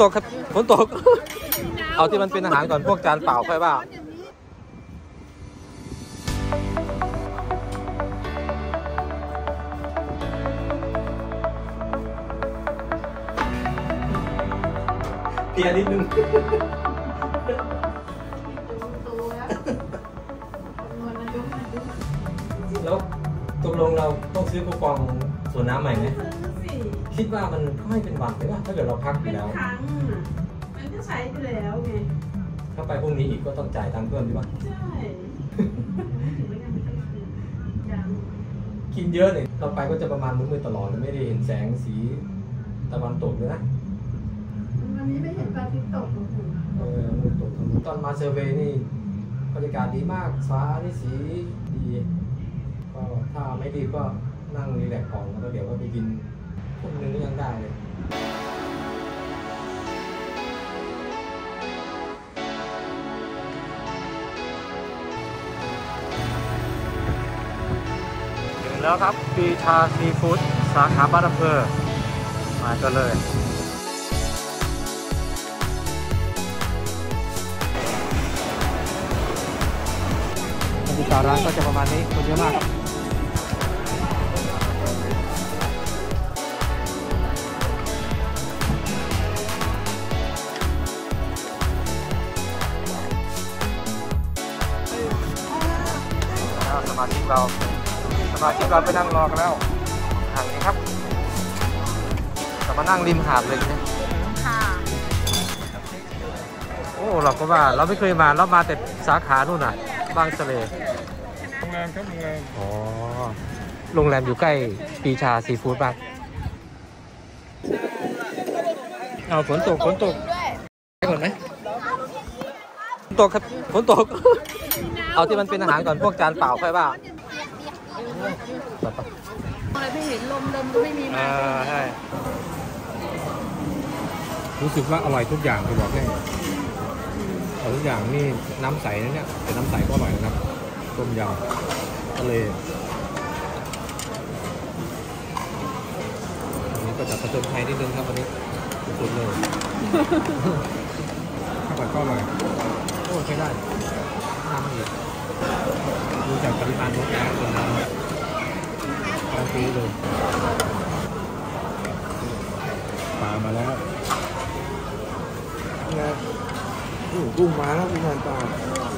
ตกครับฝนตก เอาที่มันเป็นอาหารก่อนพวกจานเปล่าค่อยว่าเพียนิดนึงแล้วตกลงเราต้องซื้อคูปอง วนน้ำใหม่ไหมคิดว่ามันก็ไม่เป็นหวัดเลยว่าถ้าเกิดเราพักอเป็ยู่แล้วครั้งอะมันก็ใช้ไปแล้วไงถ้าไปพรุ่งนี้อีกก็ต้องจ่ายตังค์เพิ่มดีกว่าใช่คินเยอะเนี่ยเราไปก็จะประมาณมืดๆตลอดไม่ได้เห็นแสงสีตะวันตกเลยนะวันนี้ไม่เห็นพระอาทิตย์ตกหรอกคุณเออมืดตกตอนมาเซอร์เวนี่บรรยากาศดีมากฟ้านี่สีดีก็ถ้าไม่ดีก็ นั่งรีแลกซ์ก่อนแล้วก็เดี๋ยวก็ไปกินพวกนึงก็ยังได้เลยถึงแล้วครับปีชาซีฟู้ดสาขาบ้านอำเภอมาก็เลยบรรยากาศร้านก็จะประมาณนี้คนเยอะมากครับ มาชิกเราสมาชิกเราไปนั่งรอกันแล้วทางนี้ครับจะมานั่งริมหาดเลยเนี่ยค่ะโอ้เราก็ว่าเราไม่เคยมาเรามาแต่สาขานู่นน่ะ บางเสลโรงแรมครับโรงแรมอ๋อโรงแรมอยู่ใกล้ปีชาซีฟู้ดบ้างเอาฝนตกฝนตกไปก่อนไหมฝนตกครับฝนตก เอาที่มันเป็นอาหารก่อนพวกจานเปล่าค่อยว่าแบบปะอะไรไม่เห็นลมลมก็ไม่มีอ่ามาใช่รู้สึกว่าอร่อยทุกอย่างจะบอกให้อร่อยทุกอย่างนี่น้ำใสนะเนี่ยแต่น้ำใสก็อร่อยนะครับต้มยำทะเลอันนี้ก็จัดผจญภัยนิดนึงครับวันนี้สุดๆเลยข้าวผัดก็อร่อยโอ้ใช้ได้ น้ำอีกดูจากปริมาณรถแล้วคนน้ำการันตีเลยปลามาแล้วนี่กุ้งมาแล้วพี่นันตาโอ้